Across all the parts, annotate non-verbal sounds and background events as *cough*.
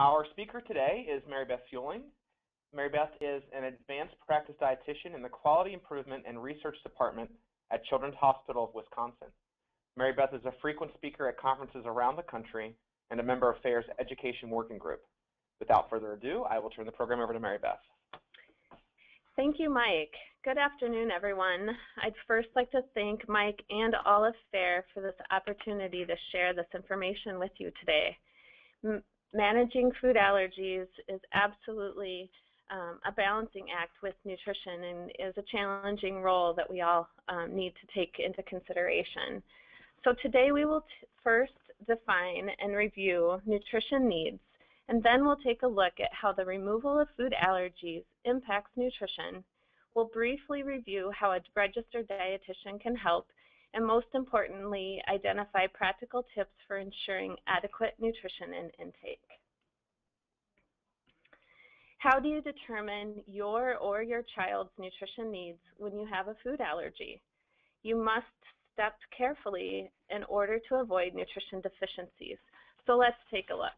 Our speaker today is Mary Beth Feuling. Mary Beth is an advanced practice dietitian in the Quality Improvement and Research Department at Children's Hospital of Wisconsin. Mary Beth is a frequent speaker at conferences around the country and a member of FARE's Education Working Group. Without further ado, I will turn the program over to Mary Beth. Thank you, Mike. Good afternoon, everyone. I'd first like to thank Mike and all of FAIR for this opportunity to share this information with you today. Managing food allergies is absolutely um, a balancing act with nutrition and is a challenging role that we all um, need to take into consideration. So today we will first define and review nutrition needs, and then we'll take a look at how the removal of food allergies impacts nutrition. We'll briefly review how a registered dietitian can help, and most importantly, identify practical tips for ensuring adequate nutrition and intake. How do you determine your or your child's nutrition needs when you have a food allergy? You must step carefully in order to avoid nutrition deficiencies. So let's take a look.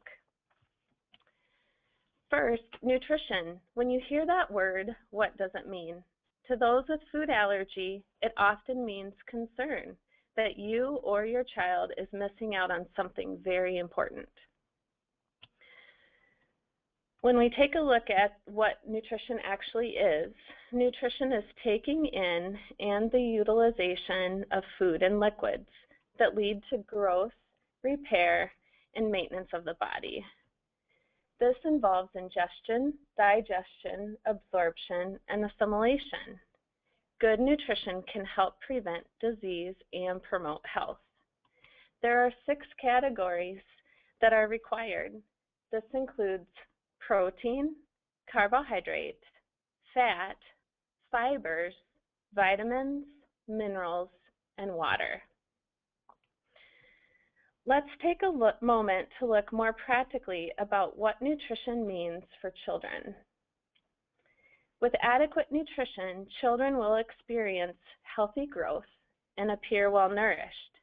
First, nutrition. When you hear that word, what does it mean? To those with food allergy, it often means concern that you or your child is missing out on something very important. When we take a look at what nutrition actually is, nutrition is taking in and the utilization of food and liquids that lead to growth, repair, and maintenance of the body. This involves ingestion, digestion, absorption, and assimilation. Good nutrition can help prevent disease and promote health. There are six categories that are required. This includes protein, carbohydrates, fat, fibers, vitamins, minerals, and water. Let's take a look, moment to look more practically about what nutrition means for children. With adequate nutrition, children will experience healthy growth and appear well nourished.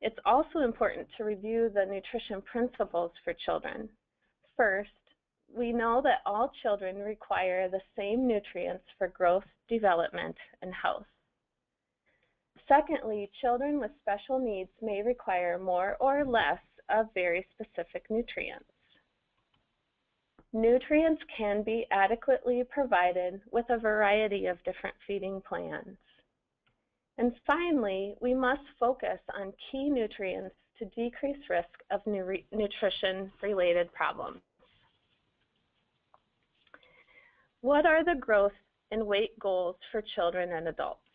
It's also important to review the nutrition principles for children. First, we know that all children require the same nutrients for growth, development, and health. Secondly, children with special needs may require more or less of very specific nutrients. Nutrients can be adequately provided with a variety of different feeding plans. And finally, we must focus on key nutrients to decrease risk of nutrition-related problems. What are the growth and weight goals for children and adults?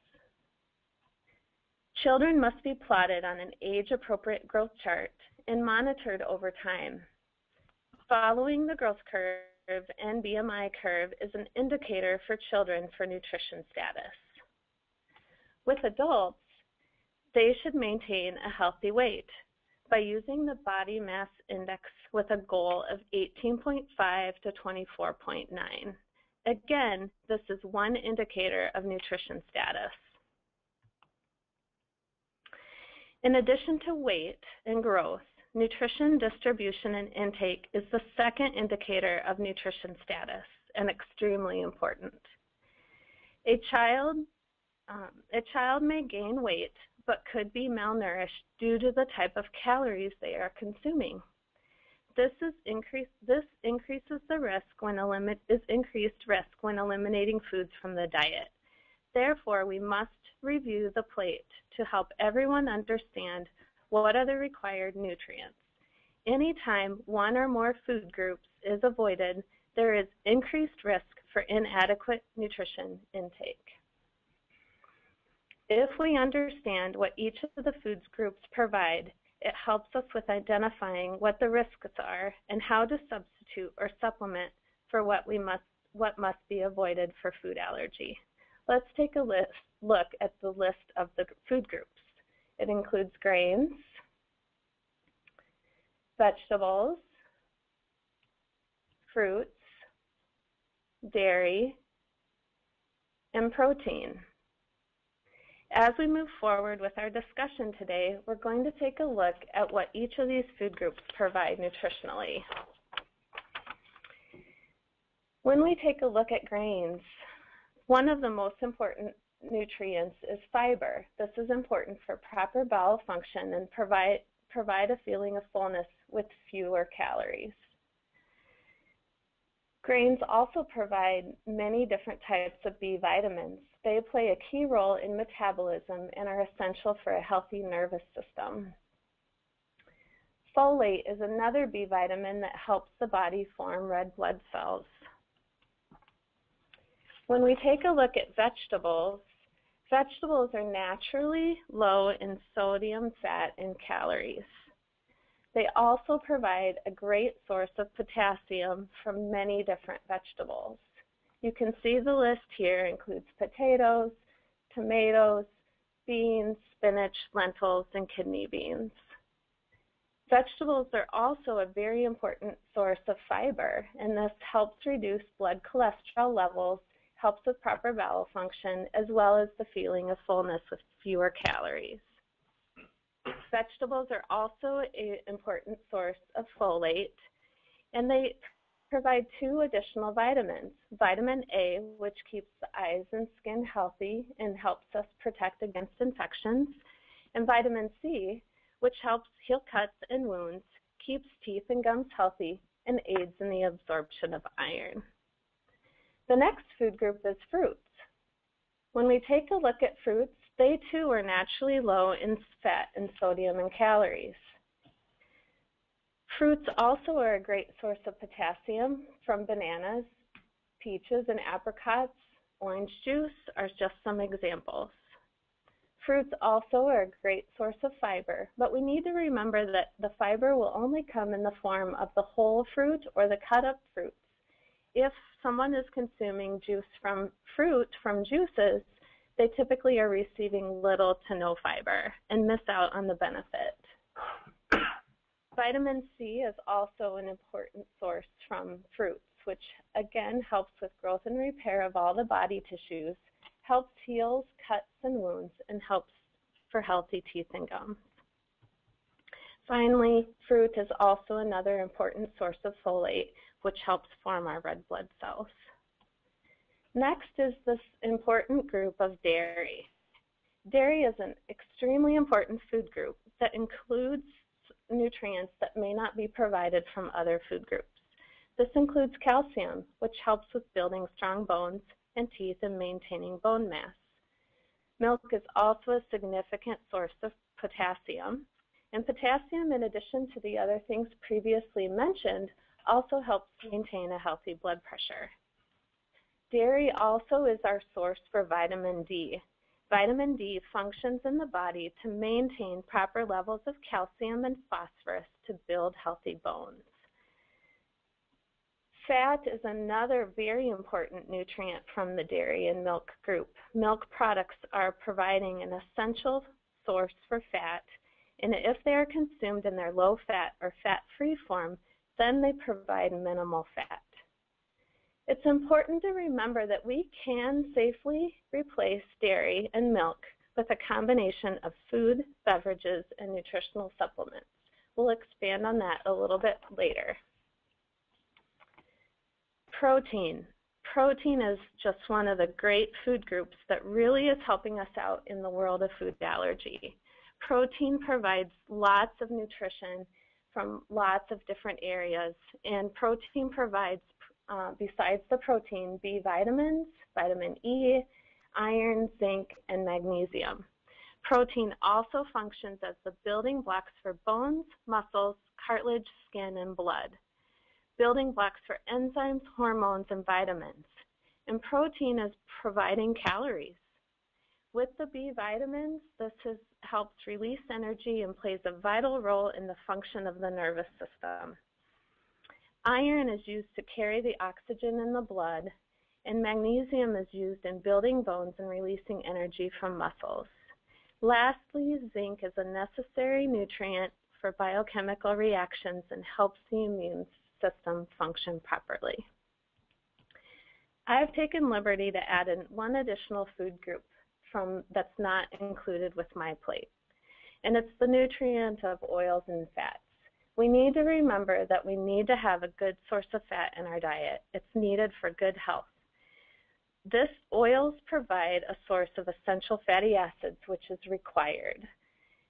Children must be plotted on an age-appropriate growth chart and monitored over time. Following the growth curve and BMI curve is an indicator for children for nutrition status. With adults, they should maintain a healthy weight by using the body mass index with a goal of 18.5 to 24.9. Again, this is one indicator of nutrition status. In addition to weight and growth, nutrition distribution and intake is the second indicator of nutrition status and extremely important. A child, um, a child may gain weight but could be malnourished due to the type of calories they are consuming. This is increase this increases the risk when is increased risk when eliminating foods from the diet. Therefore, we must review the plate to help everyone understand what are the required nutrients. Anytime one or more food groups is avoided, there is increased risk for inadequate nutrition intake. If we understand what each of the foods groups provide, it helps us with identifying what the risks are and how to substitute or supplement for what we must what must be avoided for food allergy. Let's take a list, look at the list of the food groups. It includes grains, vegetables, fruits, dairy, and protein. As we move forward with our discussion today, we're going to take a look at what each of these food groups provide nutritionally. When we take a look at grains, one of the most important nutrients is fiber. This is important for proper bowel function and provide, provide a feeling of fullness with fewer calories. Grains also provide many different types of B vitamins. They play a key role in metabolism and are essential for a healthy nervous system. Folate is another B vitamin that helps the body form red blood cells. When we take a look at vegetables, vegetables are naturally low in sodium, fat, and calories. They also provide a great source of potassium from many different vegetables. You can see the list here includes potatoes, tomatoes, beans, spinach, lentils, and kidney beans. Vegetables are also a very important source of fiber, and this helps reduce blood cholesterol levels, helps with proper bowel function, as well as the feeling of fullness with fewer calories. Vegetables are also an important source of folate, and they provide two additional vitamins. Vitamin A, which keeps the eyes and skin healthy and helps us protect against infections, and vitamin C, which helps heal cuts and wounds, keeps teeth and gums healthy, and aids in the absorption of iron. The next food group is fruits. When we take a look at fruits, they too are naturally low in fat and sodium and calories. Fruits also are a great source of potassium from bananas, peaches, and apricots. Orange juice are just some examples. Fruits also are a great source of fiber, but we need to remember that the fiber will only come in the form of the whole fruit or the cut up fruits. If someone is consuming juice from fruit from juices, they typically are receiving little to no fiber and miss out on the benefit. *coughs* Vitamin C is also an important source from fruits, which again helps with growth and repair of all the body tissues, helps heal cuts and wounds, and helps for healthy teeth and gums. Finally, fruit is also another important source of folate, which helps form our red blood cells. Next is this important group of dairy. Dairy is an extremely important food group that includes nutrients that may not be provided from other food groups. This includes calcium, which helps with building strong bones and teeth and maintaining bone mass. Milk is also a significant source of potassium, and potassium, in addition to the other things previously mentioned, also helps maintain a healthy blood pressure. Dairy also is our source for vitamin D. Vitamin D functions in the body to maintain proper levels of calcium and phosphorus to build healthy bones. Fat is another very important nutrient from the dairy and milk group. Milk products are providing an essential source for fat, and if they are consumed in their low fat or fat free form, then they provide minimal fat. It's important to remember that we can safely replace dairy and milk with a combination of food, beverages, and nutritional supplements. We'll expand on that a little bit later. Protein. Protein is just one of the great food groups that really is helping us out in the world of food allergy. Protein provides lots of nutrition from lots of different areas, and protein provides uh, besides the protein, B vitamins, vitamin E, iron, zinc, and magnesium. Protein also functions as the building blocks for bones, muscles, cartilage, skin, and blood. Building blocks for enzymes, hormones, and vitamins. And protein is providing calories. With the B vitamins, this has, helps release energy and plays a vital role in the function of the nervous system. Iron is used to carry the oxygen in the blood, and magnesium is used in building bones and releasing energy from muscles. Lastly, zinc is a necessary nutrient for biochemical reactions and helps the immune system function properly. I have taken liberty to add in one additional food group from that's not included with my plate, and it's the nutrient of oils and fats. we need to remember that we need to have a good source of fat in our diet. It's needed for good health. This oils provide a source of essential fatty acids, which is required.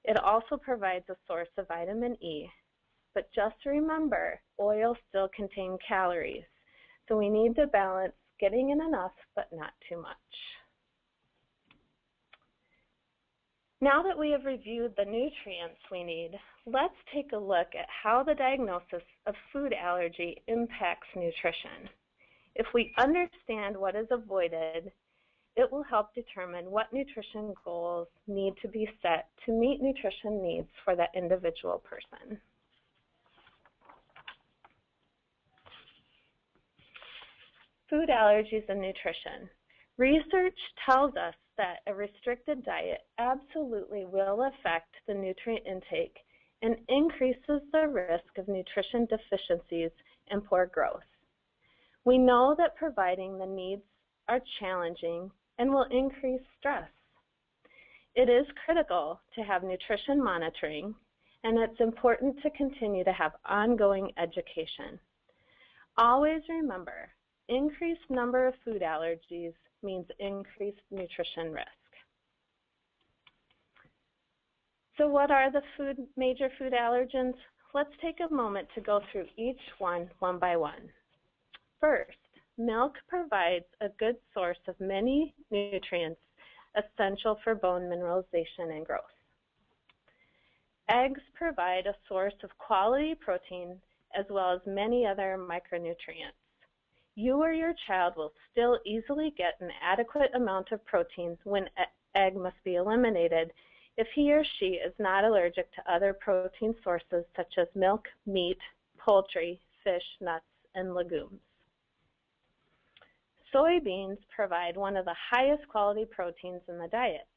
It also provides a source of vitamin E. But just remember, oils still contain calories. So we need to balance getting in enough, but not too much. Now that we have reviewed the nutrients we need, let's take a look at how the diagnosis of food allergy impacts nutrition. If we understand what is avoided, it will help determine what nutrition goals need to be set to meet nutrition needs for that individual person. Food allergies and nutrition. Research tells us that a restricted diet absolutely will affect the nutrient intake and increases the risk of nutrition deficiencies and poor growth. We know that providing the needs are challenging and will increase stress. It is critical to have nutrition monitoring, and it's important to continue to have ongoing education. Always remember, increased number of food allergies means increased nutrition risk. So what are the food, major food allergens? Let's take a moment to go through each one one by one. First, milk provides a good source of many nutrients essential for bone mineralization and growth. Eggs provide a source of quality protein as well as many other micronutrients you or your child will still easily get an adequate amount of proteins when egg must be eliminated if he or she is not allergic to other protein sources such as milk, meat, poultry, fish, nuts, and legumes. Soybeans provide one of the highest quality proteins in the diet.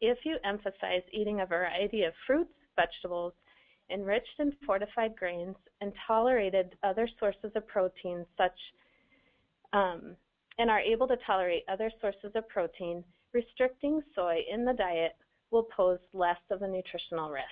If you emphasize eating a variety of fruits, vegetables, enriched and fortified grains, and tolerated other sources of protein such um, and are able to tolerate other sources of protein, restricting soy in the diet will pose less of a nutritional risk.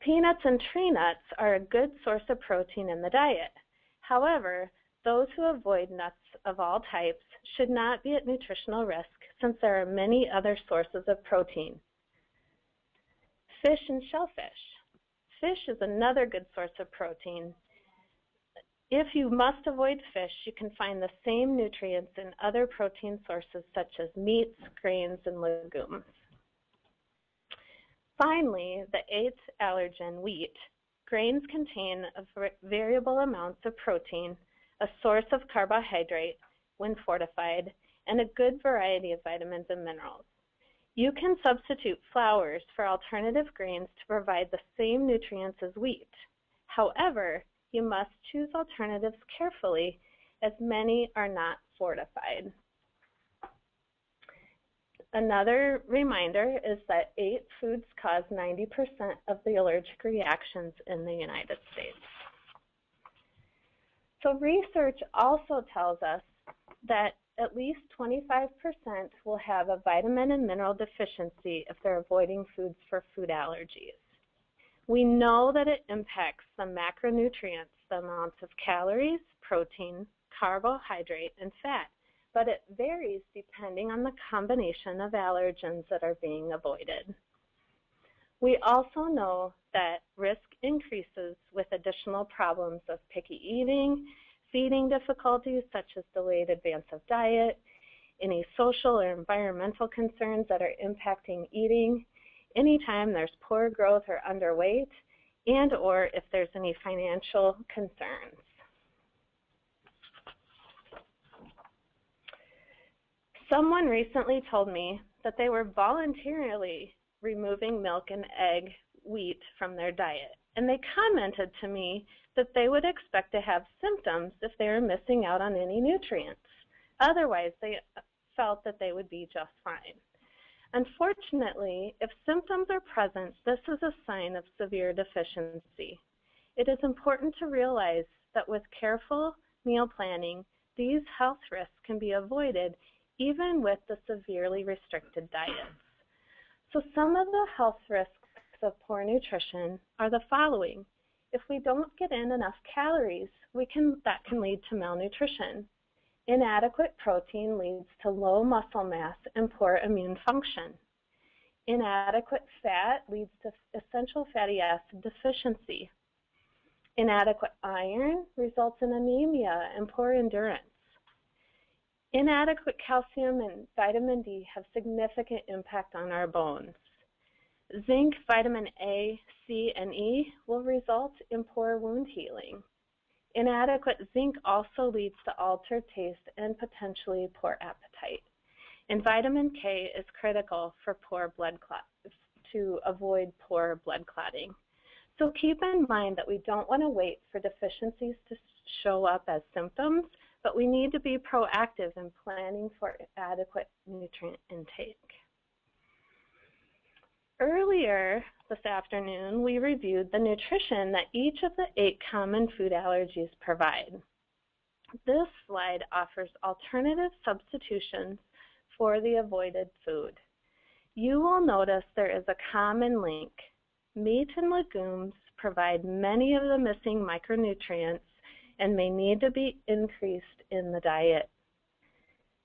Peanuts and tree nuts are a good source of protein in the diet. However, those who avoid nuts of all types should not be at nutritional risk since there are many other sources of protein, Fish and shellfish. Fish is another good source of protein. If you must avoid fish, you can find the same nutrients in other protein sources such as meats, grains, and legumes. Finally, the eighth allergen, wheat. Grains contain variable amounts of protein, a source of carbohydrate when fortified, and a good variety of vitamins and minerals. You can substitute flours for alternative grains to provide the same nutrients as wheat. However, you must choose alternatives carefully as many are not fortified. Another reminder is that eight foods cause 90% of the allergic reactions in the United States. So research also tells us that at least 25% will have a vitamin and mineral deficiency if they're avoiding foods for food allergies. We know that it impacts the macronutrients, the amounts of calories, protein, carbohydrate, and fat, but it varies depending on the combination of allergens that are being avoided. We also know that risk increases with additional problems of picky eating feeding difficulties such as delayed advance of diet, any social or environmental concerns that are impacting eating, anytime there's poor growth or underweight, and or if there's any financial concerns. Someone recently told me that they were voluntarily removing milk and egg wheat from their diet. And they commented to me that they would expect to have symptoms if they were missing out on any nutrients. Otherwise, they felt that they would be just fine. Unfortunately, if symptoms are present, this is a sign of severe deficiency. It is important to realize that with careful meal planning, these health risks can be avoided even with the severely restricted diets. So some of the health risks of poor nutrition are the following. If we don't get in enough calories, we can, that can lead to malnutrition. Inadequate protein leads to low muscle mass and poor immune function. Inadequate fat leads to essential fatty acid deficiency. Inadequate iron results in anemia and poor endurance. Inadequate calcium and vitamin D have significant impact on our bones. Zinc, vitamin A, C, and E will result in poor wound healing. Inadequate zinc also leads to altered taste and potentially poor appetite. And vitamin K is critical for poor blood clot to avoid poor blood clotting. So keep in mind that we don't want to wait for deficiencies to show up as symptoms, but we need to be proactive in planning for adequate nutrient intake. Earlier this afternoon, we reviewed the nutrition that each of the eight common food allergies provide. This slide offers alternative substitutions for the avoided food. You will notice there is a common link Meat and legumes provide many of the missing micronutrients and may need to be increased in the diet.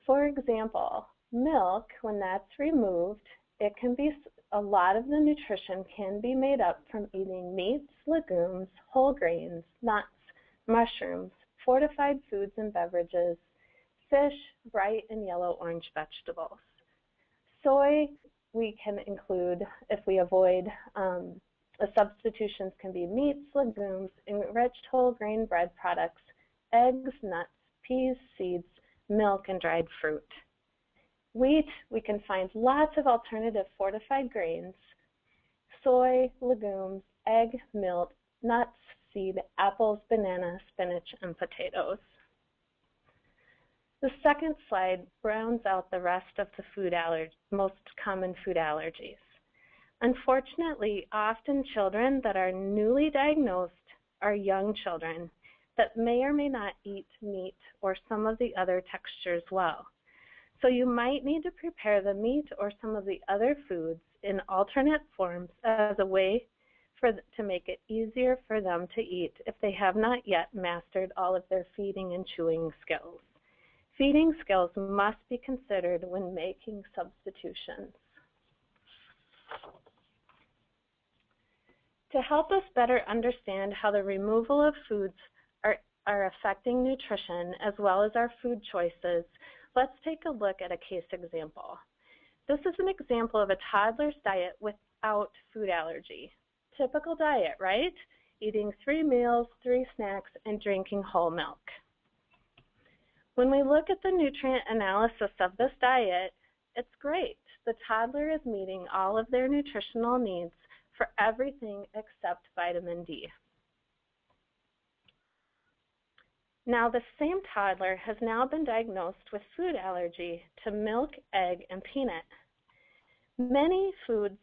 For example, milk, when that's removed, it can be a lot of the nutrition can be made up from eating meats, legumes, whole grains, nuts, mushrooms, fortified foods and beverages, fish, bright and yellow orange vegetables. Soy we can include, if we avoid, um, the substitutions can be meats, legumes, enriched whole grain bread products, eggs, nuts, peas, seeds, milk, and dried fruit. Wheat, we can find lots of alternative fortified grains, soy, legumes, egg, milk, nuts, seed, apples, banana, spinach, and potatoes. The second slide rounds out the rest of the food most common food allergies. Unfortunately, often children that are newly diagnosed are young children that may or may not eat meat or some of the other textures well. So you might need to prepare the meat or some of the other foods in alternate forms as a way for, to make it easier for them to eat if they have not yet mastered all of their feeding and chewing skills. Feeding skills must be considered when making substitutions. To help us better understand how the removal of foods are, affecting nutrition as well as our food choices, let's take a look at a case example. This is an example of a toddler's diet without food allergy. Typical diet, right? Eating three meals, three snacks, and drinking whole milk. When we look at the nutrient analysis of this diet, it's great. The toddler is meeting all of their nutritional needs for everything except vitamin D. Now, the same toddler has now been diagnosed with food allergy to milk, egg, and peanut. Many foods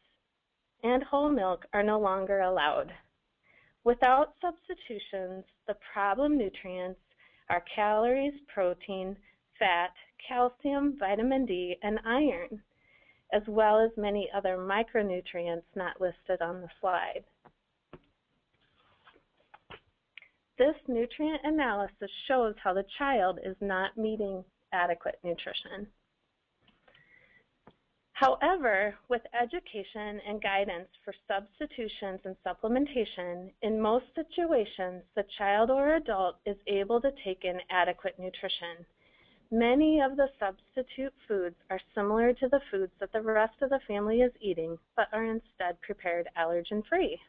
and whole milk are no longer allowed. Without substitutions, the problem nutrients are calories, protein, fat, calcium, vitamin D, and iron, as well as many other micronutrients not listed on the slide. This nutrient analysis shows how the child is not meeting adequate nutrition. However, with education and guidance for substitutions and supplementation, in most situations, the child or adult is able to take in adequate nutrition. Many of the substitute foods are similar to the foods that the rest of the family is eating, but are instead prepared allergen-free.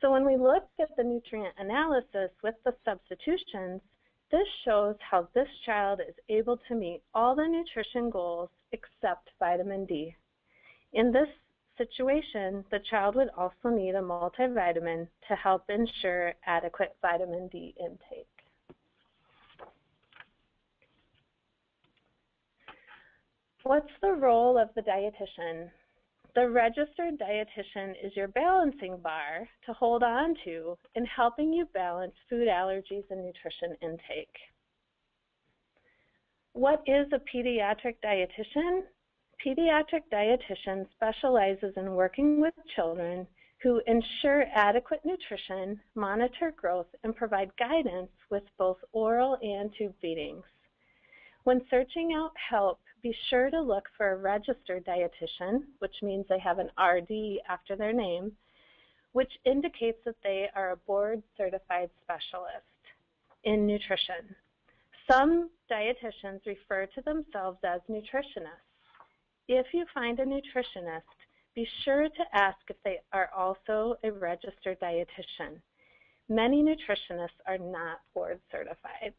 So when we look at the nutrient analysis with the substitutions, this shows how this child is able to meet all the nutrition goals except vitamin D. In this situation, the child would also need a multivitamin to help ensure adequate vitamin D intake. What's the role of the dietitian? The registered dietitian is your balancing bar to hold on to in helping you balance food allergies and nutrition intake. What is a pediatric dietitian? pediatric dietitian specializes in working with children who ensure adequate nutrition, monitor growth, and provide guidance with both oral and tube feedings. When searching out help, be sure to look for a registered dietitian, which means they have an RD after their name, which indicates that they are a board certified specialist in nutrition. Some dietitians refer to themselves as nutritionists. If you find a nutritionist, be sure to ask if they are also a registered dietitian. Many nutritionists are not board certified.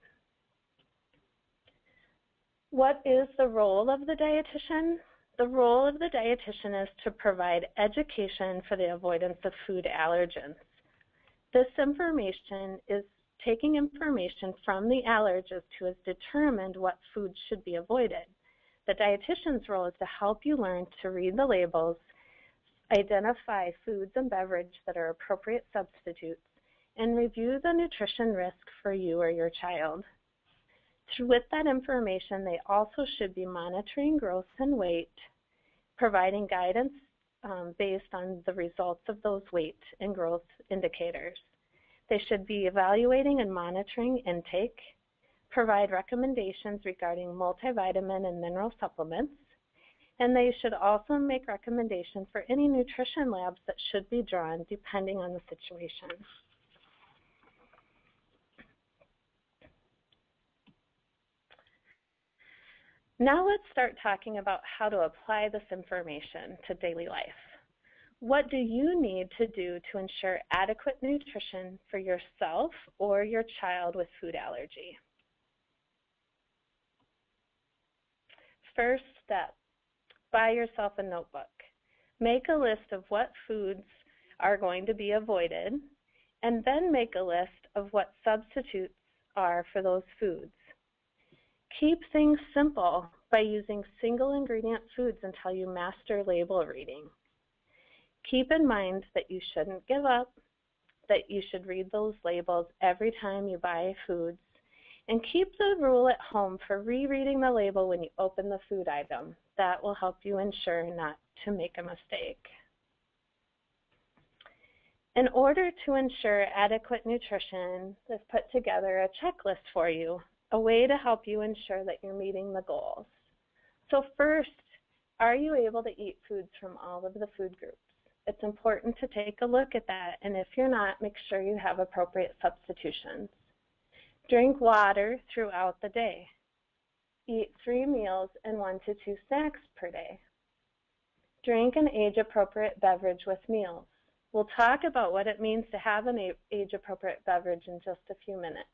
What is the role of the dietitian? The role of the dietitian is to provide education for the avoidance of food allergens. This information is taking information from the allergist who has determined what foods should be avoided. The dietitian's role is to help you learn to read the labels, identify foods and beverages that are appropriate substitutes, and review the nutrition risk for you or your child. With that information, they also should be monitoring growth and weight, providing guidance um, based on the results of those weight and growth indicators. They should be evaluating and monitoring intake, provide recommendations regarding multivitamin and mineral supplements, and they should also make recommendations for any nutrition labs that should be drawn depending on the situation. Now let's start talking about how to apply this information to daily life. What do you need to do to ensure adequate nutrition for yourself or your child with food allergy? First step, buy yourself a notebook. Make a list of what foods are going to be avoided, and then make a list of what substitutes are for those foods. Keep things simple by using single ingredient foods until you master label reading. Keep in mind that you shouldn't give up, that you should read those labels every time you buy foods, and keep the rule at home for rereading the label when you open the food item. That will help you ensure not to make a mistake. In order to ensure adequate nutrition, I've put together a checklist for you, a way to help you ensure that you're meeting the goals. So first, are you able to eat foods from all of the food groups? It's important to take a look at that, and if you're not, make sure you have appropriate substitutions. Drink water throughout the day. Eat three meals and one to two snacks per day. Drink an age-appropriate beverage with meals. We'll talk about what it means to have an age-appropriate beverage in just a few minutes.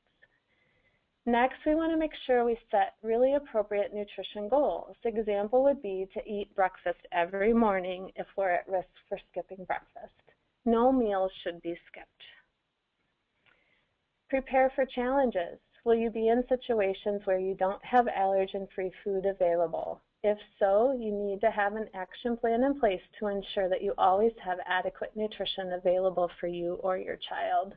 Next, we want to make sure we set really appropriate nutrition goals. Example would be to eat breakfast every morning if we're at risk for skipping breakfast. No meals should be skipped. Prepare for challenges. Will you be in situations where you don't have allergen-free food available? If so, you need to have an action plan in place to ensure that you always have adequate nutrition available for you or your child.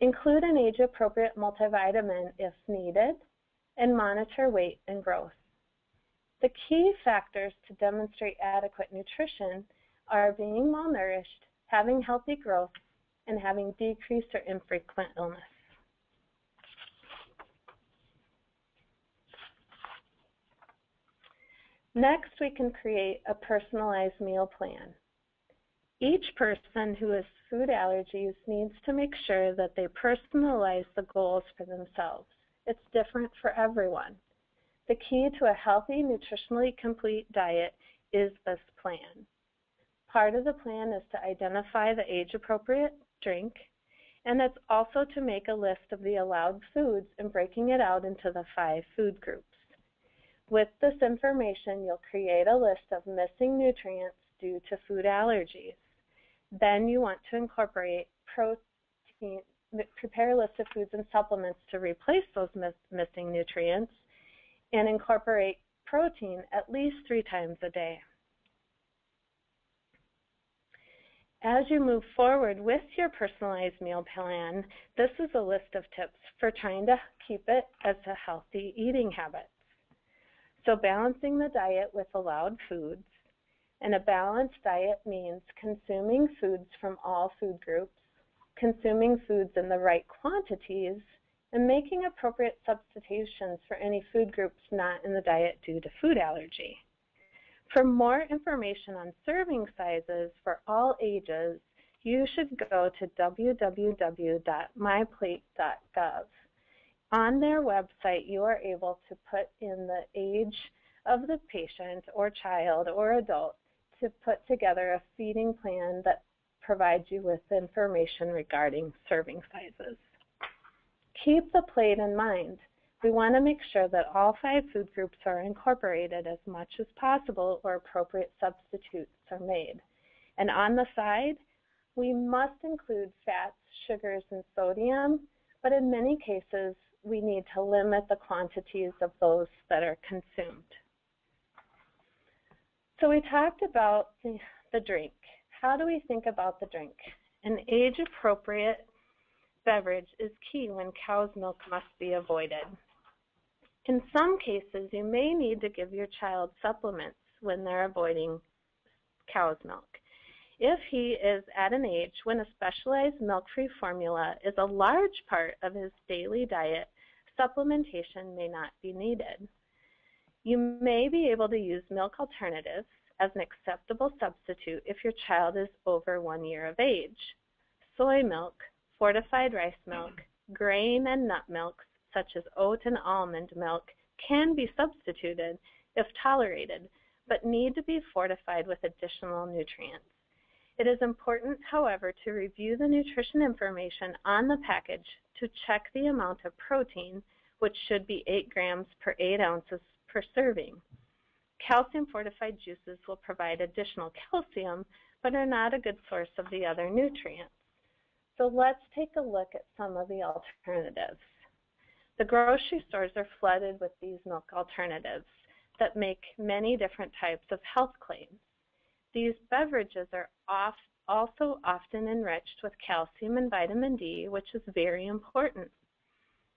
Include an age-appropriate multivitamin if needed, and monitor weight and growth. The key factors to demonstrate adequate nutrition are being malnourished, having healthy growth, and having decreased or infrequent illness. Next, we can create a personalized meal plan. Each person who has food allergies needs to make sure that they personalize the goals for themselves. It's different for everyone. The key to a healthy, nutritionally complete diet is this plan. Part of the plan is to identify the age-appropriate drink, and it's also to make a list of the allowed foods and breaking it out into the five food groups. With this information, you'll create a list of missing nutrients due to food allergies. Then you want to incorporate protein, prepare a list of foods and supplements to replace those miss, missing nutrients, and incorporate protein at least three times a day. As you move forward with your personalized meal plan, this is a list of tips for trying to keep it as a healthy eating habit. So balancing the diet with allowed foods, and a balanced diet means consuming foods from all food groups, consuming foods in the right quantities, and making appropriate substitutions for any food groups not in the diet due to food allergy. For more information on serving sizes for all ages, you should go to www.myplate.gov. On their website, you are able to put in the age of the patient or child or adult to put together a feeding plan that provides you with information regarding serving sizes. Keep the plate in mind. We want to make sure that all five food groups are incorporated as much as possible or appropriate substitutes are made. And on the side, we must include fats, sugars, and sodium, but in many cases, we need to limit the quantities of those that are consumed. So we talked about the, the drink. How do we think about the drink? An age-appropriate beverage is key when cow's milk must be avoided. In some cases, you may need to give your child supplements when they're avoiding cow's milk. If he is at an age when a specialized milk-free formula is a large part of his daily diet, supplementation may not be needed. You may be able to use milk alternatives as an acceptable substitute if your child is over one year of age. Soy milk, fortified rice milk, grain and nut milks, such as oat and almond milk, can be substituted if tolerated, but need to be fortified with additional nutrients. It is important, however, to review the nutrition information on the package to check the amount of protein, which should be 8 grams per 8 ounces per serving. Calcium fortified juices will provide additional calcium, but are not a good source of the other nutrients. So let's take a look at some of the alternatives. The grocery stores are flooded with these milk alternatives that make many different types of health claims. These beverages are also often enriched with calcium and vitamin D, which is very important.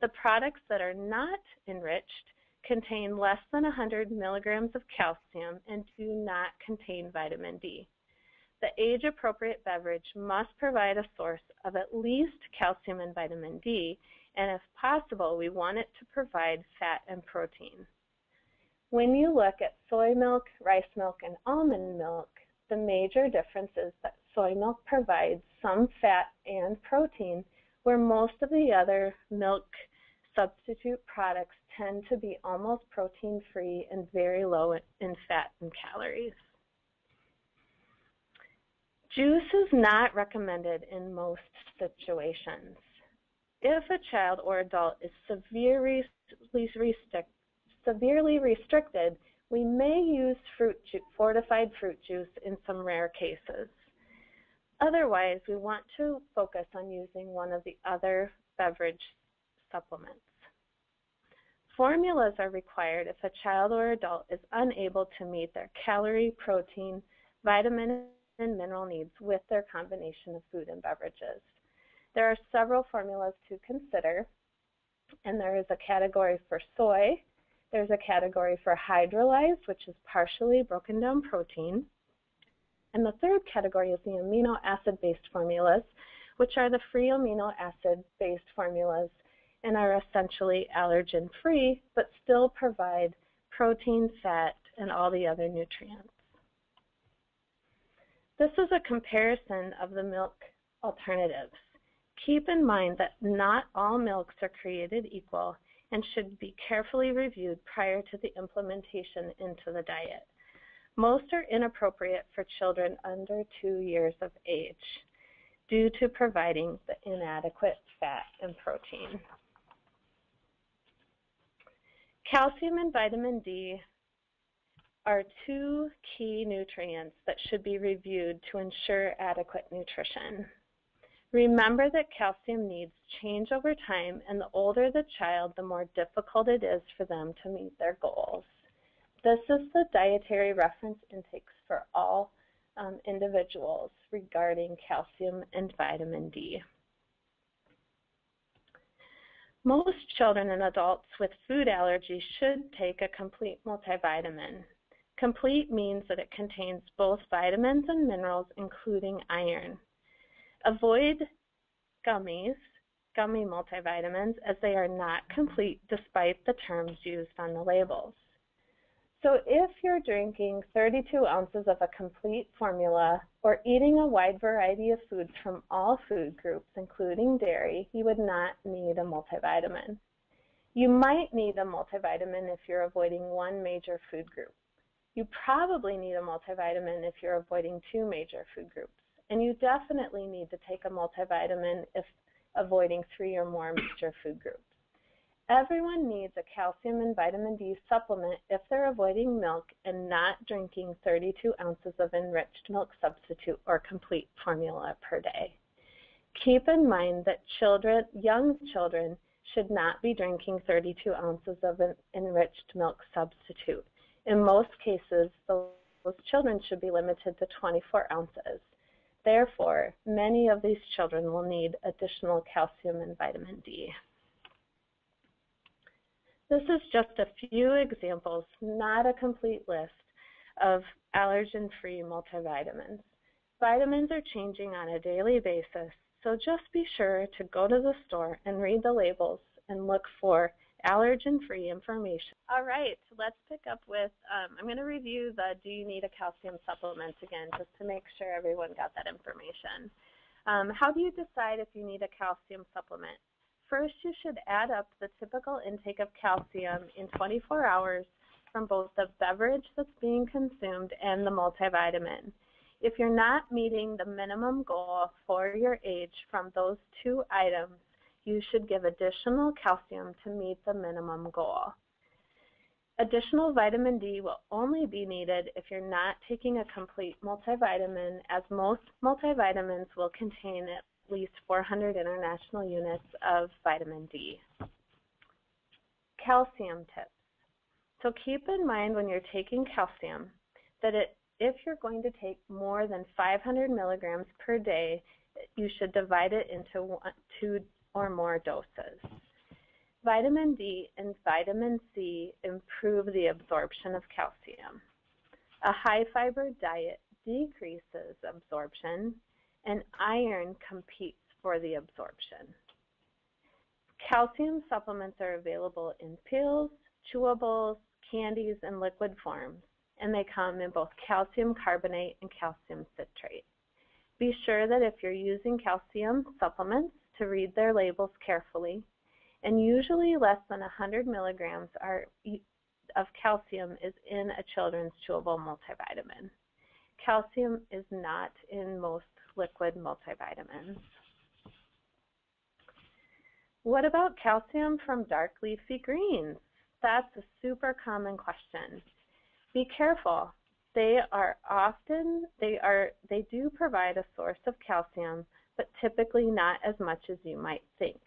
The products that are not enriched contain less than 100 milligrams of calcium and do not contain vitamin D. The age-appropriate beverage must provide a source of at least calcium and vitamin D, and if possible, we want it to provide fat and protein. When you look at soy milk, rice milk, and almond milk, the major difference is that soy milk provides some fat and protein, where most of the other milk substitute products tend to be almost protein-free and very low in fat and calories. Juice is not recommended in most situations. If a child or adult is severely, severely restricted, we may use fruit fortified fruit juice in some rare cases. Otherwise, we want to focus on using one of the other beverage supplements. Formulas are required if a child or adult is unable to meet their calorie, protein, vitamin, and mineral needs with their combination of food and beverages. There are several formulas to consider, and there is a category for soy, there's a category for hydrolyzed, which is partially broken down protein, and the third category is the amino acid-based formulas, which are the free amino acid-based formulas and are essentially allergen-free, but still provide protein, fat, and all the other nutrients. This is a comparison of the milk alternatives. Keep in mind that not all milks are created equal and should be carefully reviewed prior to the implementation into the diet. Most are inappropriate for children under two years of age due to providing the inadequate fat and protein. Calcium and vitamin D are two key nutrients that should be reviewed to ensure adequate nutrition. Remember that calcium needs change over time, and the older the child, the more difficult it is for them to meet their goals. This is the dietary reference intakes for all um, individuals regarding calcium and vitamin D. Most children and adults with food allergies should take a complete multivitamin. Complete means that it contains both vitamins and minerals, including iron. Avoid gummies, gummy multivitamins, as they are not complete despite the terms used on the labels. So if you're drinking 32 ounces of a complete formula or eating a wide variety of foods from all food groups, including dairy, you would not need a multivitamin. You might need a multivitamin if you're avoiding one major food group. You probably need a multivitamin if you're avoiding two major food groups. And you definitely need to take a multivitamin if avoiding three or more major food groups. Everyone needs a calcium and vitamin D supplement if they're avoiding milk and not drinking 32 ounces of enriched milk substitute or complete formula per day. Keep in mind that children, young children should not be drinking 32 ounces of an enriched milk substitute. In most cases, those children should be limited to 24 ounces. Therefore, many of these children will need additional calcium and vitamin D. This is just a few examples, not a complete list, of allergen-free multivitamins. Vitamins are changing on a daily basis, so just be sure to go to the store and read the labels and look for allergen-free information. All right, let's pick up with, um, I'm going to review the do you need a calcium supplement again just to make sure everyone got that information. Um, how do you decide if you need a calcium supplement? First, you should add up the typical intake of calcium in 24 hours from both the beverage that's being consumed and the multivitamin. If you're not meeting the minimum goal for your age from those two items, you should give additional calcium to meet the minimum goal. Additional vitamin D will only be needed if you're not taking a complete multivitamin, as most multivitamins will contain at least 400 international units of vitamin D. Calcium tips. So keep in mind when you're taking calcium that it, if you're going to take more than 500 milligrams per day, you should divide it into one, two or more doses. Vitamin D and vitamin C improve the absorption of calcium. A high fiber diet decreases absorption and iron competes for the absorption. Calcium supplements are available in pills, chewables, candies, and liquid forms, and they come in both calcium carbonate and calcium citrate. Be sure that if you're using calcium supplements to read their labels carefully, and usually less than 100 milligrams are, of calcium is in a children's chewable multivitamin. Calcium is not in most liquid multivitamins. What about calcium from dark leafy greens? That's a super common question. Be careful. They are often, they are, they do provide a source of calcium, but typically not as much as you might think.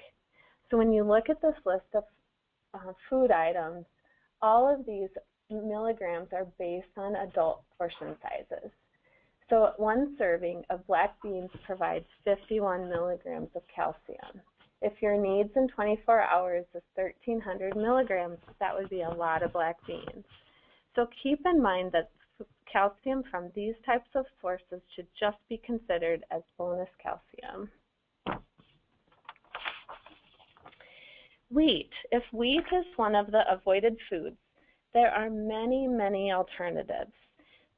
So when you look at this list of uh, food items, all of these milligrams are based on adult portion sizes. So one serving of black beans provides 51 milligrams of calcium. If your needs in 24 hours is 1,300 milligrams, that would be a lot of black beans. So keep in mind that calcium from these types of sources should just be considered as bonus calcium. Wheat. If wheat is one of the avoided foods, there are many, many alternatives.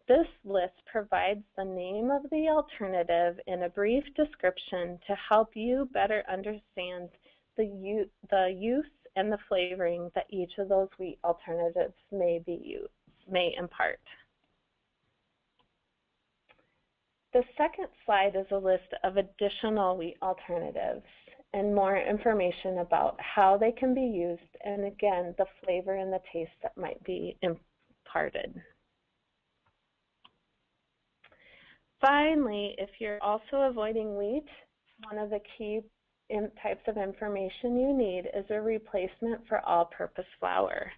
This list provides the name of the alternative and a brief description to help you better understand the, the use and the flavoring that each of those wheat alternatives may, be, may impart. The second slide is a list of additional wheat alternatives and more information about how they can be used and again the flavor and the taste that might be imparted. Finally, if you're also avoiding wheat, one of the key types of information you need is a replacement for all-purpose flour.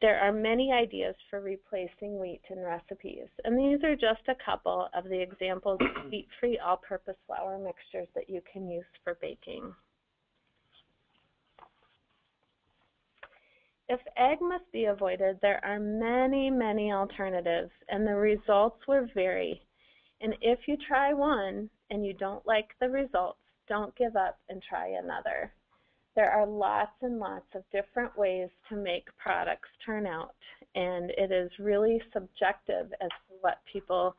There are many ideas for replacing wheat in recipes, and these are just a couple of the examples of *clears throat* wheat-free all-purpose flour mixtures that you can use for baking. If egg must be avoided, there are many, many alternatives, and the results will vary. And if you try one and you don't like the results, don't give up and try another. There are lots and lots of different ways to make products turn out, and it is really subjective as to what people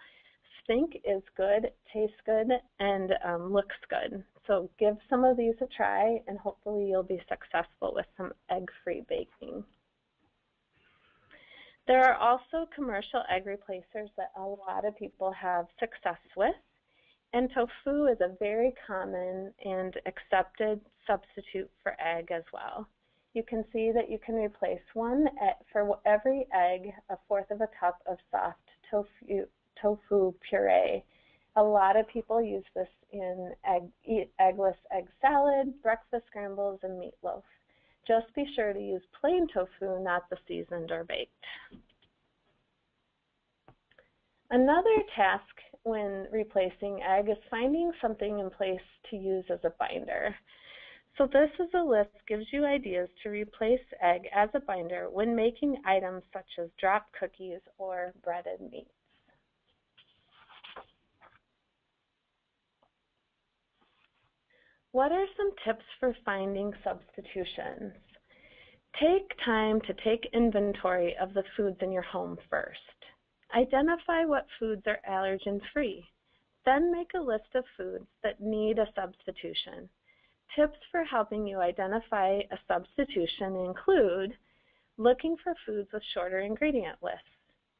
think is good, tastes good, and um, looks good. So give some of these a try, and hopefully you'll be successful with some egg-free baking. There are also commercial egg replacers that a lot of people have success with. And tofu is a very common and accepted substitute for egg as well. You can see that you can replace one for every egg, a fourth of a cup of soft tofu, tofu puree. A lot of people use this in egg, eggless egg salad, breakfast scrambles, and meatloaf. Just be sure to use plain tofu, not the seasoned or baked. Another task when replacing egg is finding something in place to use as a binder. So this is a list gives you ideas to replace egg as a binder when making items such as drop cookies or breaded meats. What are some tips for finding substitutions? Take time to take inventory of the foods in your home first. Identify what foods are allergen free. Then make a list of foods that need a substitution. Tips for helping you identify a substitution include looking for foods with shorter ingredient lists.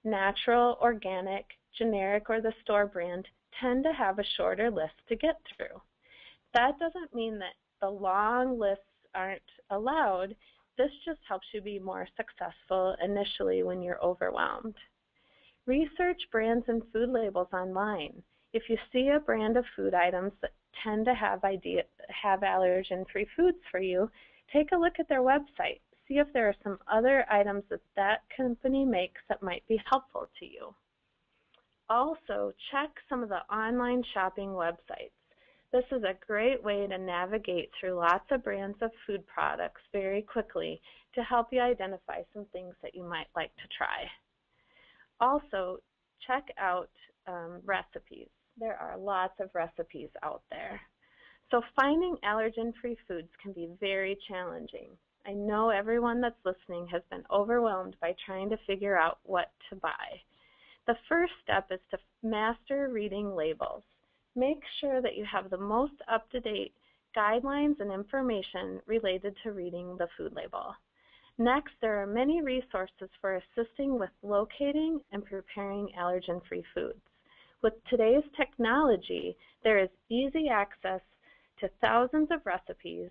Natural, organic, generic, or the store brand tend to have a shorter list to get through. That doesn't mean that the long lists aren't allowed. This just helps you be more successful initially when you're overwhelmed. Research brands and food labels online. If you see a brand of food items that tend to have idea, have allergen-free foods for you, take a look at their website. See if there are some other items that that company makes that might be helpful to you. Also, check some of the online shopping websites. This is a great way to navigate through lots of brands of food products very quickly to help you identify some things that you might like to try. Also, check out um, recipes there are lots of recipes out there. So finding allergen-free foods can be very challenging. I know everyone that's listening has been overwhelmed by trying to figure out what to buy. The first step is to master reading labels. Make sure that you have the most up-to-date guidelines and information related to reading the food label. Next, there are many resources for assisting with locating and preparing allergen-free foods. With today's technology, there is easy access to thousands of recipes,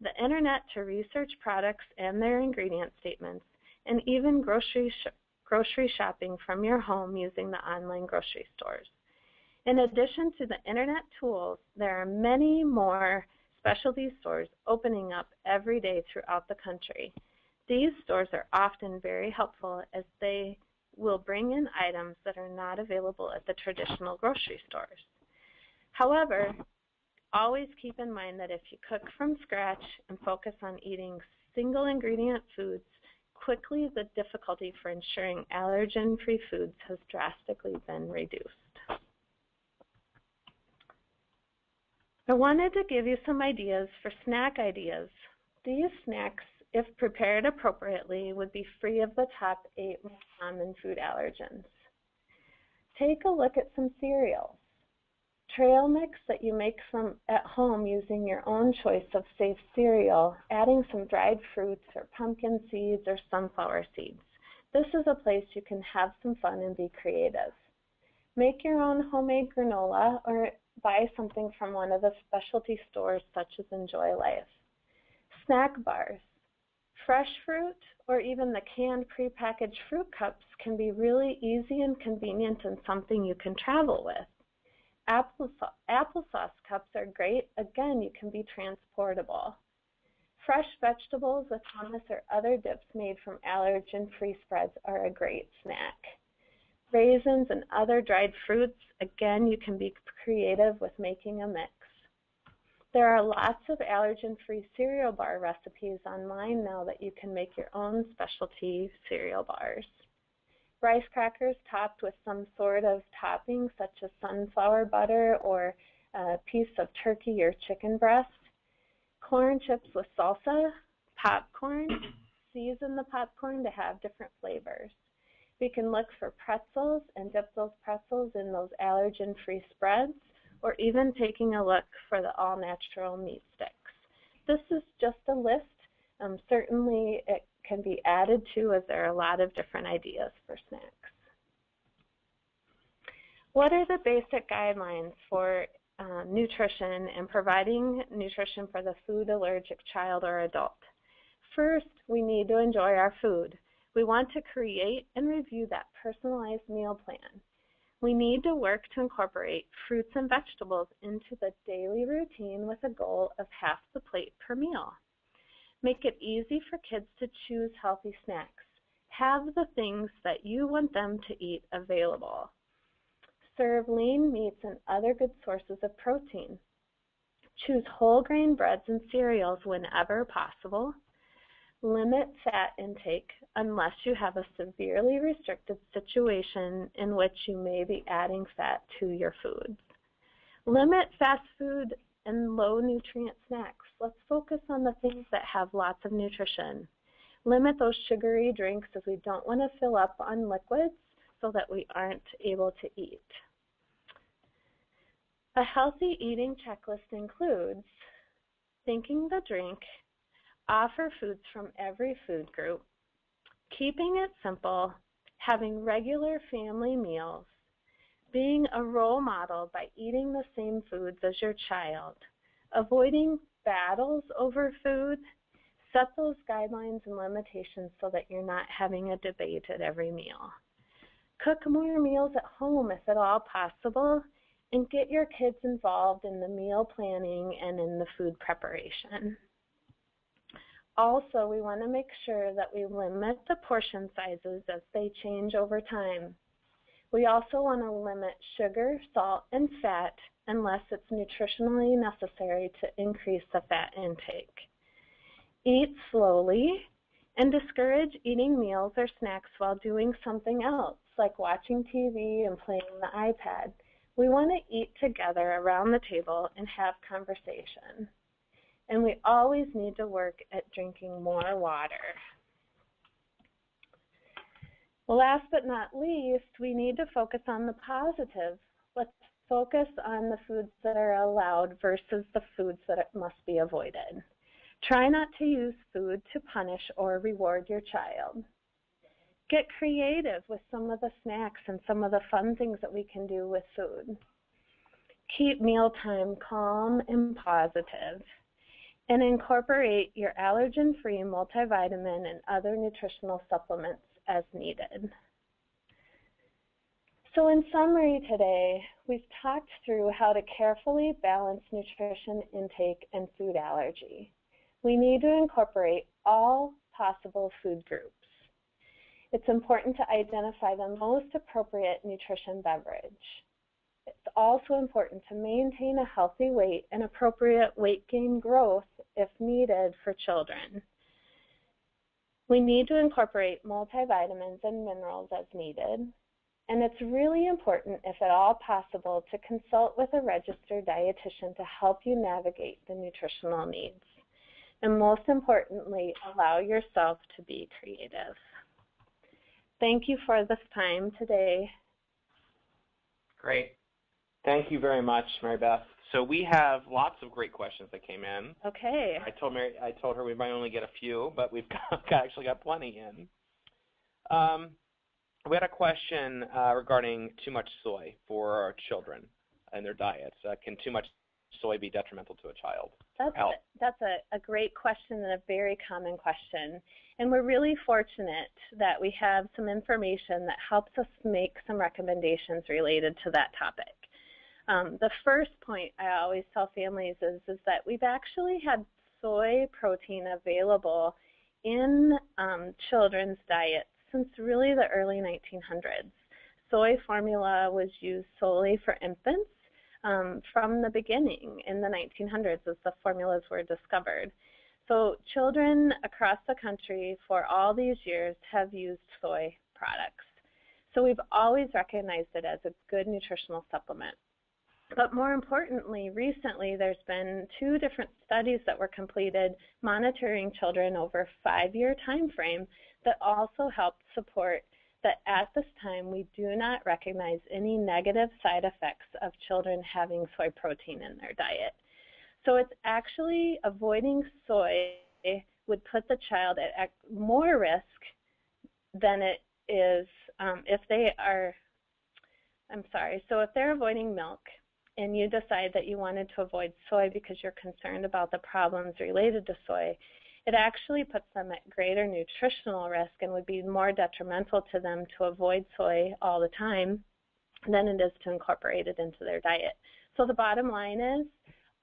the internet to research products and their ingredient statements, and even grocery, sh grocery shopping from your home using the online grocery stores. In addition to the internet tools, there are many more specialty stores opening up every day throughout the country. These stores are often very helpful as they will bring in items that are not available at the traditional grocery stores. However, always keep in mind that if you cook from scratch and focus on eating single ingredient foods, quickly the difficulty for ensuring allergen-free foods has drastically been reduced. I wanted to give you some ideas for snack ideas. These snacks if prepared appropriately, would be free of the top eight most common food allergens. Take a look at some cereals. Trail mix that you make from at home using your own choice of safe cereal, adding some dried fruits or pumpkin seeds or sunflower seeds. This is a place you can have some fun and be creative. Make your own homemade granola or buy something from one of the specialty stores such as Enjoy Life. Snack bars. Fresh fruit or even the canned prepackaged fruit cups can be really easy and convenient and something you can travel with. Applesauce, applesauce cups are great. Again, you can be transportable. Fresh vegetables with hummus or other dips made from allergen-free spreads are a great snack. Raisins and other dried fruits, again, you can be creative with making a mix. There are lots of allergen-free cereal bar recipes online now that you can make your own specialty cereal bars. Rice crackers topped with some sort of topping such as sunflower butter or a piece of turkey or chicken breast. Corn chips with salsa, popcorn, season the popcorn to have different flavors. We can look for pretzels and dip those pretzels in those allergen-free spreads or even taking a look for the all-natural meat sticks. This is just a list. Um, certainly it can be added to as there are a lot of different ideas for snacks. What are the basic guidelines for uh, nutrition and providing nutrition for the food allergic child or adult? First, we need to enjoy our food. We want to create and review that personalized meal plan. We need to work to incorporate fruits and vegetables into the daily routine with a goal of half the plate per meal. Make it easy for kids to choose healthy snacks. Have the things that you want them to eat available. Serve lean meats and other good sources of protein. Choose whole grain breads and cereals whenever possible. Limit fat intake unless you have a severely restricted situation in which you may be adding fat to your foods. Limit fast food and low nutrient snacks. Let's focus on the things that have lots of nutrition. Limit those sugary drinks as we don't want to fill up on liquids so that we aren't able to eat. A healthy eating checklist includes thinking the drink offer foods from every food group, keeping it simple, having regular family meals, being a role model by eating the same foods as your child, avoiding battles over food, set those guidelines and limitations so that you're not having a debate at every meal. Cook more meals at home if at all possible, and get your kids involved in the meal planning and in the food preparation. Also, we want to make sure that we limit the portion sizes as they change over time. We also want to limit sugar, salt, and fat unless it's nutritionally necessary to increase the fat intake. Eat slowly and discourage eating meals or snacks while doing something else, like watching TV and playing the iPad. We want to eat together around the table and have conversation and we always need to work at drinking more water. Last but not least, we need to focus on the positive. Let's focus on the foods that are allowed versus the foods that must be avoided. Try not to use food to punish or reward your child. Get creative with some of the snacks and some of the fun things that we can do with food. Keep mealtime calm and positive and incorporate your allergen-free multivitamin and other nutritional supplements as needed. So in summary today, we've talked through how to carefully balance nutrition intake and food allergy. We need to incorporate all possible food groups. It's important to identify the most appropriate nutrition beverage. Also important to maintain a healthy weight and appropriate weight gain growth if needed for children. We need to incorporate multivitamins and minerals as needed. And it's really important, if at all possible, to consult with a registered dietitian to help you navigate the nutritional needs. And most importantly, allow yourself to be creative. Thank you for this time today. Great. Thank you very much, Mary Beth. So we have lots of great questions that came in. Okay. I told Mary, I told her we might only get a few, but we've *laughs* got, actually got plenty in. Um, we had a question uh, regarding too much soy for our children and their diets. Uh, can too much soy be detrimental to a child? That's, a, that's a, a great question and a very common question. And we're really fortunate that we have some information that helps us make some recommendations related to that topic. Um, the first point I always tell families is, is that we've actually had soy protein available in um, children's diets since really the early 1900s. Soy formula was used solely for infants um, from the beginning in the 1900s as the formulas were discovered. So children across the country for all these years have used soy products. So we've always recognized it as a good nutritional supplement. But more importantly, recently there's been two different studies that were completed monitoring children over a five-year time frame that also helped support that at this time we do not recognize any negative side effects of children having soy protein in their diet. So it's actually avoiding soy would put the child at more risk than it is um, if they are, I'm sorry, so if they're avoiding milk and you decide that you wanted to avoid soy because you're concerned about the problems related to soy, it actually puts them at greater nutritional risk and would be more detrimental to them to avoid soy all the time than it is to incorporate it into their diet. So the bottom line is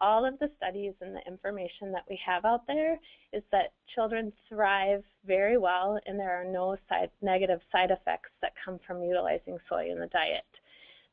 all of the studies and the information that we have out there is that children thrive very well and there are no side, negative side effects that come from utilizing soy in the diet.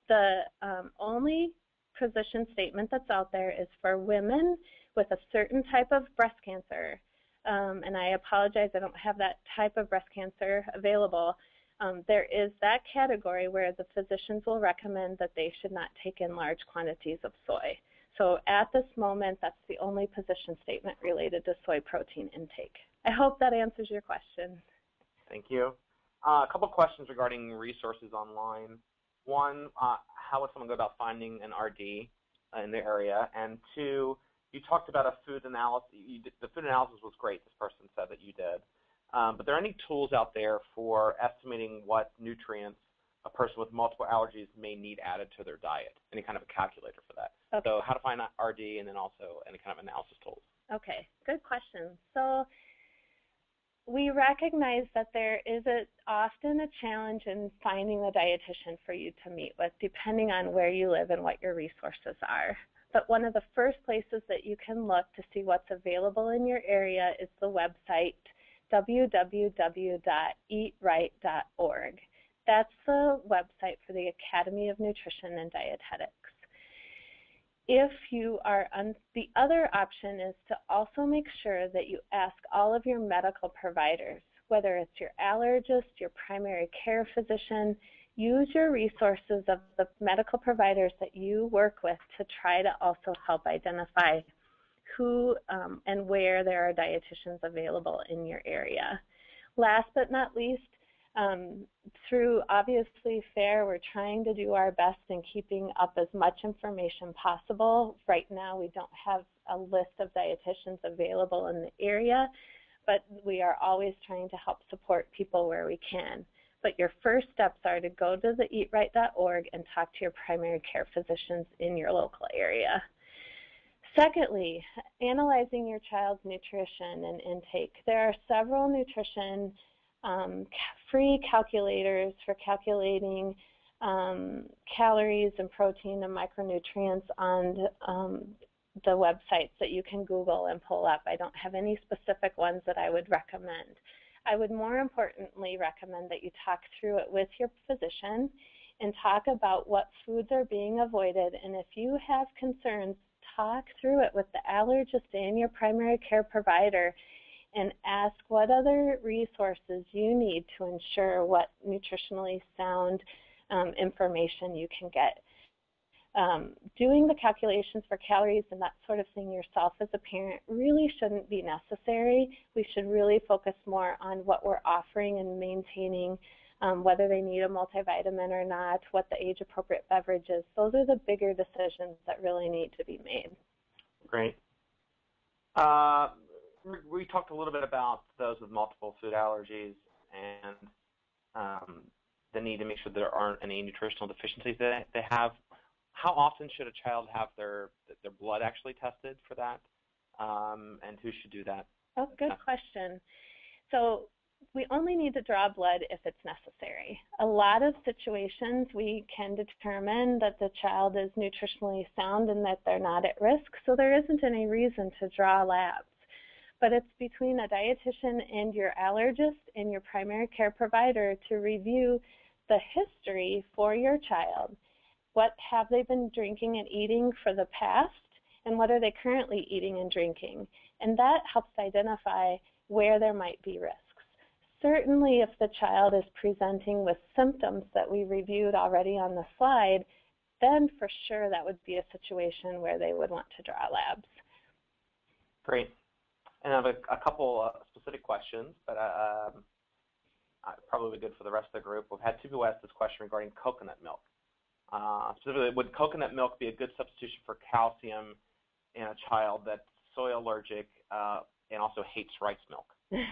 The um, only position statement that's out there is for women with a certain type of breast cancer um, and I apologize, I don't have that type of breast cancer available. Um, there is that category where the physicians will recommend that they should not take in large quantities of soy. So at this moment, that's the only position statement related to soy protein intake. I hope that answers your question. Thank you. Uh, a couple questions regarding resources online. One, uh, how would someone go about finding an RD in the area? And two, you talked about a food analysis. Did, the food analysis was great. This person said that you did. Um, but there are any tools out there for estimating what nutrients a person with multiple allergies may need added to their diet? Any kind of a calculator for that. Okay. So how to find an RD and then also any kind of analysis tools. Okay, good question. So we recognize that there is a, often a challenge in finding the dietitian for you to meet with, depending on where you live and what your resources are. But one of the first places that you can look to see what's available in your area is the website www.eatright.org. That's the website for the Academy of Nutrition and Dietetics. If you are the other option is to also make sure that you ask all of your medical providers, whether it's your allergist, your primary care physician, use your resources of the medical providers that you work with to try to also help identify who um, and where there are dietitians available in your area. Last but not least, um, through obviously FARE, we're trying to do our best in keeping up as much information possible. Right now, we don't have a list of dietitians available in the area, but we are always trying to help support people where we can. But your first steps are to go to the eatright.org and talk to your primary care physicians in your local area. Secondly, analyzing your child's nutrition and intake. There are several nutrition um, free calculators for calculating um, calories and protein and micronutrients on um, the websites that you can Google and pull up. I don't have any specific ones that I would recommend. I would more importantly recommend that you talk through it with your physician and talk about what foods are being avoided. And if you have concerns, talk through it with the allergist and your primary care provider and ask what other resources you need to ensure what nutritionally sound um, information you can get um, doing the calculations for calories and that sort of thing yourself as a parent really shouldn't be necessary. We should really focus more on what we're offering and maintaining, um, whether they need a multivitamin or not, what the age appropriate beverage is. Those are the bigger decisions that really need to be made. Great. Uh, we talked a little bit about those with multiple food allergies and um, the need to make sure there aren't any nutritional deficiencies that they have how often should a child have their their blood actually tested for that, um, and who should do that? Oh, good question. So we only need to draw blood if it's necessary. A lot of situations we can determine that the child is nutritionally sound and that they're not at risk, so there isn't any reason to draw labs. But it's between a dietitian and your allergist and your primary care provider to review the history for your child what have they been drinking and eating for the past, and what are they currently eating and drinking. And that helps identify where there might be risks. Certainly, if the child is presenting with symptoms that we reviewed already on the slide, then for sure that would be a situation where they would want to draw labs. Great. And I have a, a couple uh, specific questions, but uh, um, probably good for the rest of the group. We've had two people ask this question regarding coconut milk. Uh, specifically, would coconut milk be a good substitution for calcium in a child that's soy allergic uh, and also hates rice milk? *laughs*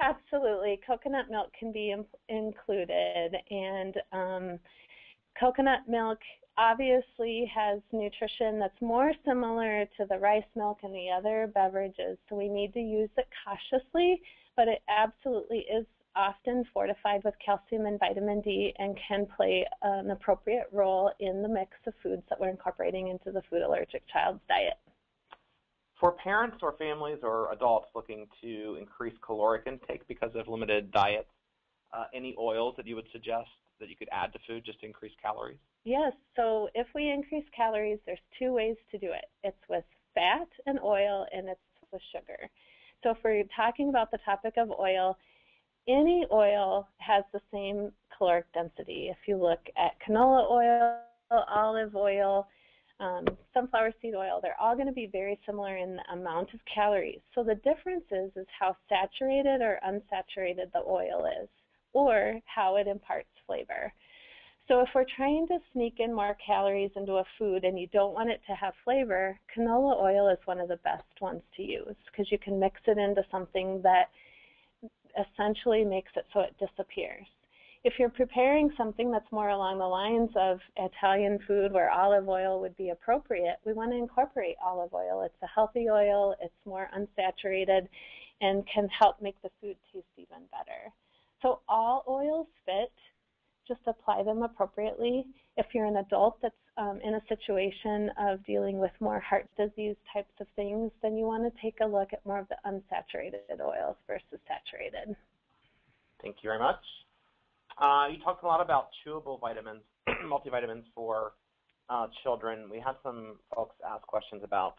Absolutely. Coconut milk can be included, and um, coconut milk obviously has nutrition that's more similar to the rice milk and the other beverages, so we need to use it cautiously, but it absolutely is often fortified with calcium and vitamin D and can play an appropriate role in the mix of foods that we're incorporating into the food allergic child's diet. For parents or families or adults looking to increase caloric intake because of limited diets, uh, any oils that you would suggest that you could add to food just to increase calories? Yes. So if we increase calories, there's two ways to do it. It's with fat and oil, and it's with sugar. So if we're talking about the topic of oil, any oil has the same caloric density. If you look at canola oil, olive oil, um, sunflower seed oil, they're all going to be very similar in the amount of calories. So the difference is, is how saturated or unsaturated the oil is, or how it imparts flavor. So if we're trying to sneak in more calories into a food and you don't want it to have flavor, canola oil is one of the best ones to use because you can mix it into something that essentially makes it so it disappears. If you're preparing something that's more along the lines of Italian food where olive oil would be appropriate, we want to incorporate olive oil. It's a healthy oil, it's more unsaturated, and can help make the food taste even better. So all oils fit just apply them appropriately. If you're an adult that's um, in a situation of dealing with more heart disease types of things, then you want to take a look at more of the unsaturated oils versus saturated. Thank you very much. Uh, you talked a lot about chewable vitamins, *clears throat* multivitamins for uh, children. We had some folks ask questions about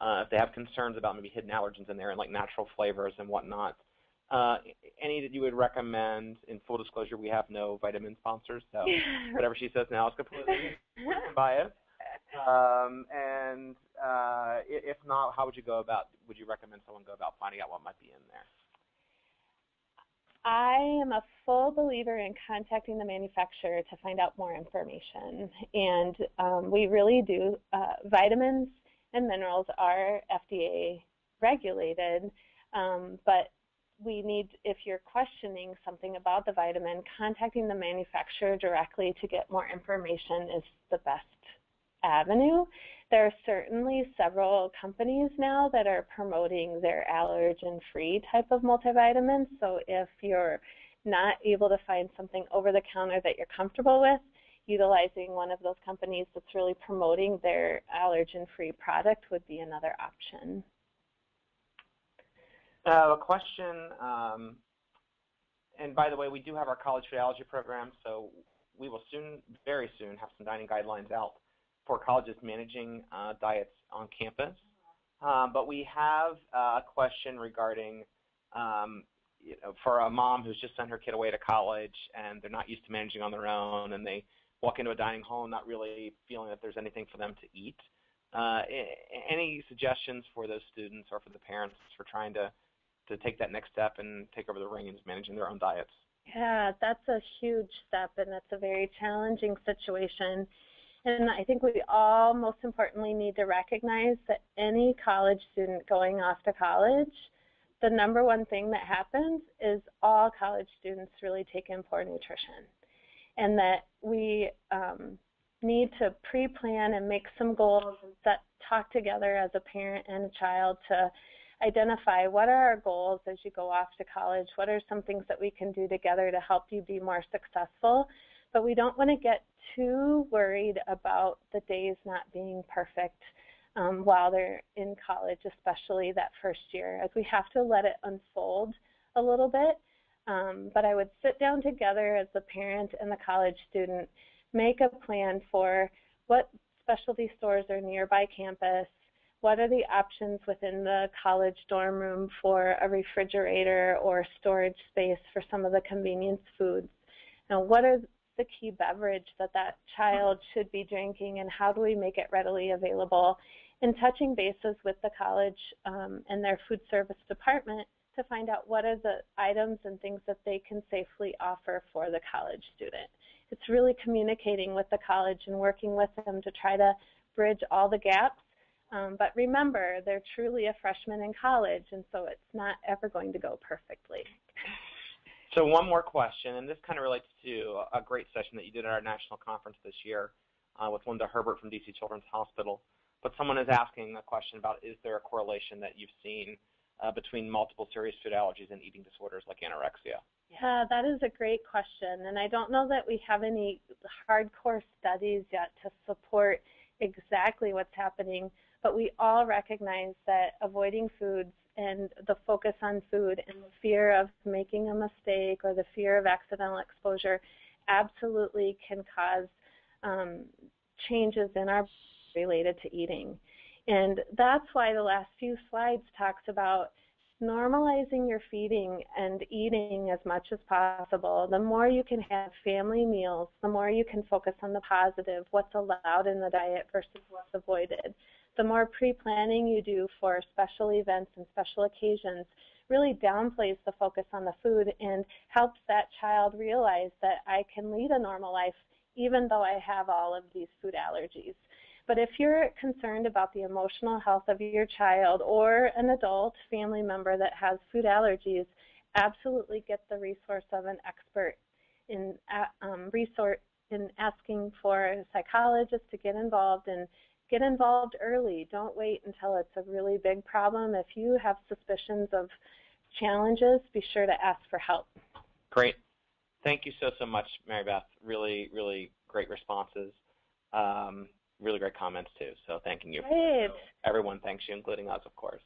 uh, if they have concerns about maybe hidden allergens in there and like natural flavors and whatnot. Uh, any that you would recommend? In full disclosure, we have no vitamin sponsors, so *laughs* whatever she says now is completely *laughs* biased. Um, and uh, if not, how would you go about? Would you recommend someone go about finding out what might be in there? I am a full believer in contacting the manufacturer to find out more information, and um, we really do. Uh, vitamins and minerals are FDA regulated, um, but we need, if you're questioning something about the vitamin, contacting the manufacturer directly to get more information is the best avenue. There are certainly several companies now that are promoting their allergen-free type of multivitamins. So if you're not able to find something over the counter that you're comfortable with, utilizing one of those companies that's really promoting their allergen-free product would be another option. A question, um, and by the way, we do have our college allergy program, so we will soon, very soon, have some dining guidelines out for colleges managing uh, diets on campus. Um, but we have uh, a question regarding, um, you know, for a mom who's just sent her kid away to college and they're not used to managing on their own, and they walk into a dining hall not really feeling that there's anything for them to eat. Uh, any suggestions for those students or for the parents for trying to to take that next step and take over the reins managing their own diets? Yeah, that's a huge step and that's a very challenging situation. And I think we all, most importantly, need to recognize that any college student going off to college, the number one thing that happens is all college students really take in poor nutrition. And that we um, need to pre plan and make some goals and set, talk together as a parent and a child to identify what are our goals as you go off to college, what are some things that we can do together to help you be more successful. But we don't want to get too worried about the days not being perfect um, while they're in college, especially that first year, as we have to let it unfold a little bit. Um, but I would sit down together as the parent and the college student make a plan for what specialty stores are nearby campus, what are the options within the college dorm room for a refrigerator or storage space for some of the convenience foods? Now, what are the key beverage that that child should be drinking and how do we make it readily available? And touching bases with the college um, and their food service department to find out what are the items and things that they can safely offer for the college student. It's really communicating with the college and working with them to try to bridge all the gaps um, but remember, they're truly a freshman in college, and so it's not ever going to go perfectly. *laughs* So one more question, and this kind of relates to a great session that you did at our national conference this year uh, with Linda Herbert from DC Children's Hospital. But someone is asking a question about is there a correlation that you've seen uh, between multiple serious food allergies and eating disorders like anorexia? Yeah, that is a great question, and I don't know that we have any hardcore studies yet to support exactly what's happening but we all recognize that avoiding foods and the focus on food and the fear of making a mistake or the fear of accidental exposure absolutely can cause um, changes in our related to eating. And that's why the last few slides talks about normalizing your feeding and eating as much as possible. The more you can have family meals, the more you can focus on the positive, what's allowed in the diet versus what's avoided the more pre-planning you do for special events and special occasions really downplays the focus on the food and helps that child realize that I can lead a normal life even though I have all of these food allergies. But if you're concerned about the emotional health of your child or an adult family member that has food allergies, absolutely get the resource of an expert in uh, um, resource in asking for a psychologist to get involved and get involved early. Don't wait until it's a really big problem. If you have suspicions of challenges, be sure to ask for help. Great. Thank you so, so much, Mary Beth. Really, really great responses. Um, really great comments, too. So thanking you. Great. Everyone thanks you, including us, of course.